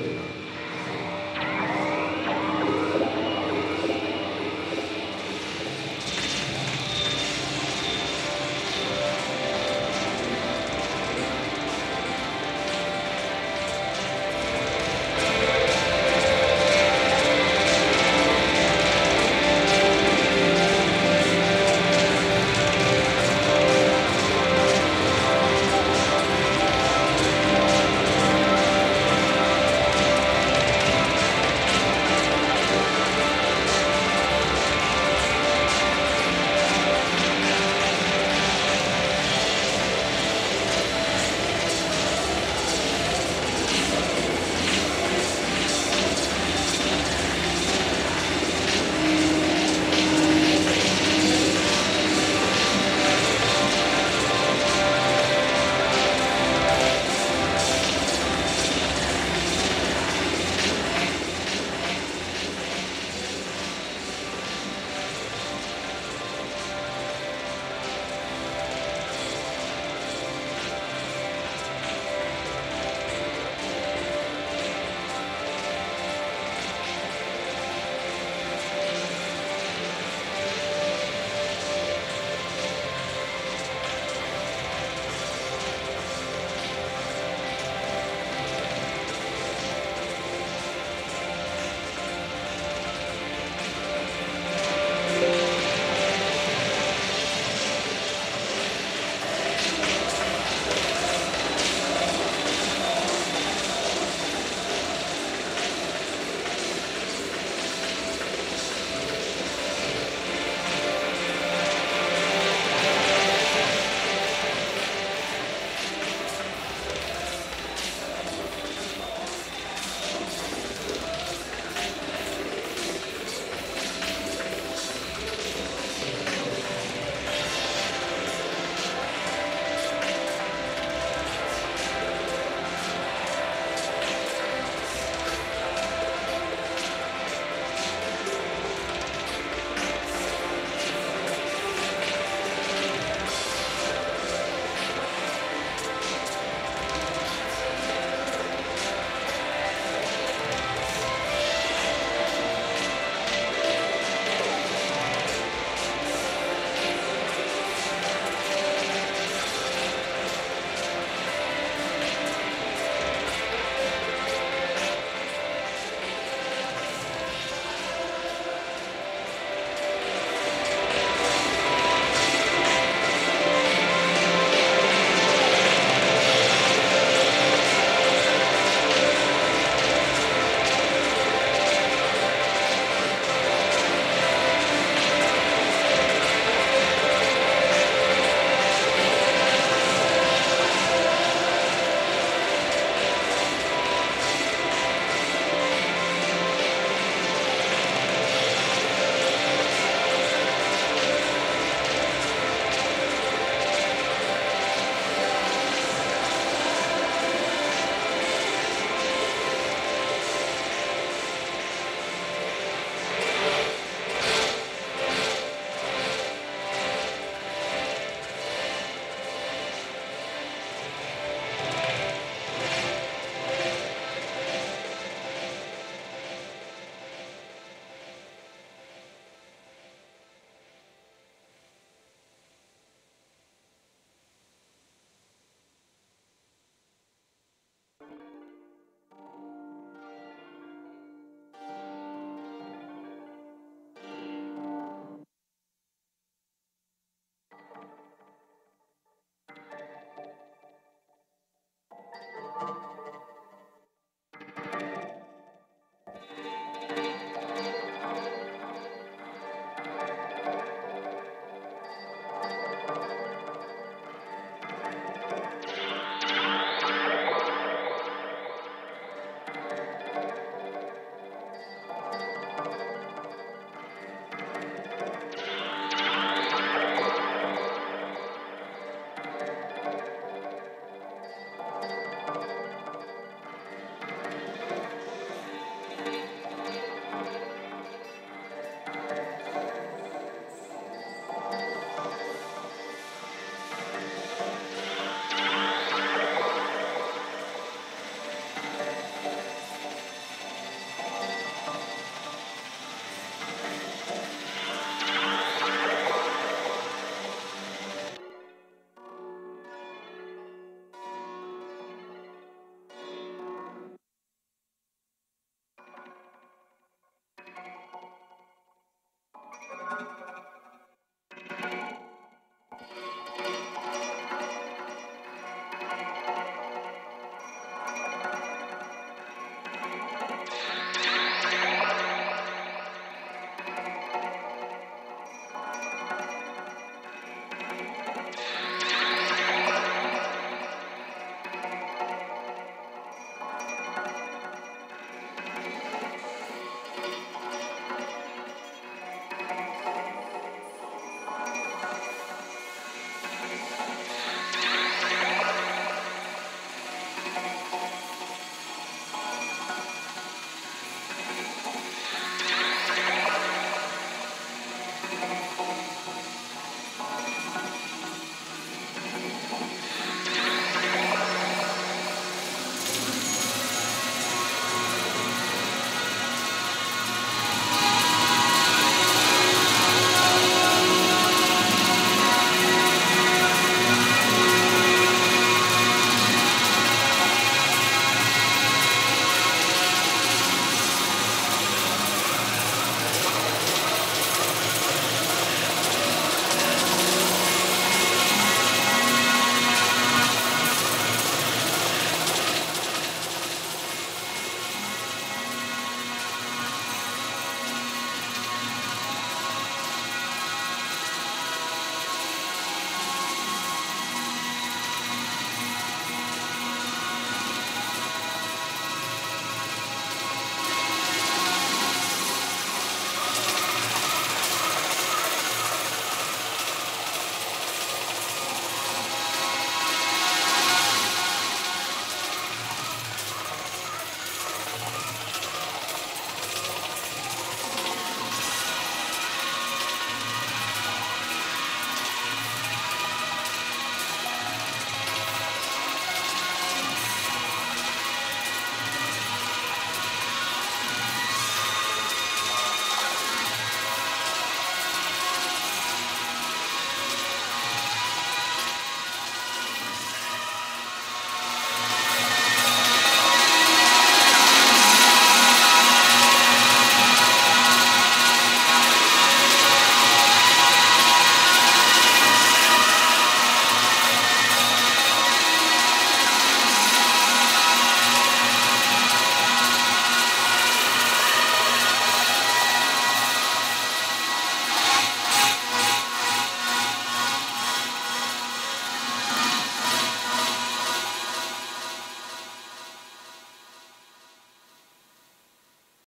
Amen.